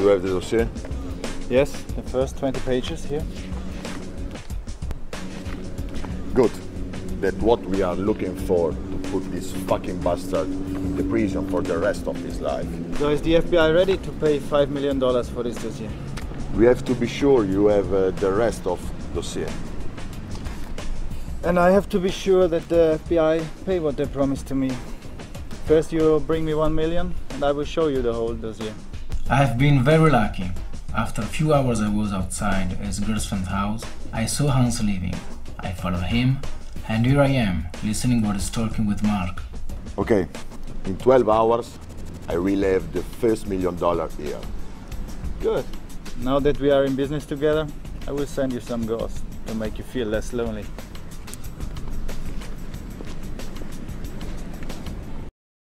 You have the dossier? Yes, the first 20 pages here. Good. That what we are looking for to put this fucking bastard in the prison for the rest of his life. So is the FBI ready to pay $5 million for this dossier? We have to be sure you have uh, the rest of the dossier. And I have to be sure that the FBI pay what they promised to me. First you bring me 1 million and I will show you the whole dossier. I have been very lucky. After a few hours I was outside his girlfriend's house, I saw Hans leaving. I followed him, and here I am, listening what he's talking with Mark. Okay, in 12 hours, I will have the first million dollar here. Good. Now that we are in business together, I will send you some ghosts to make you feel less lonely.